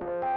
you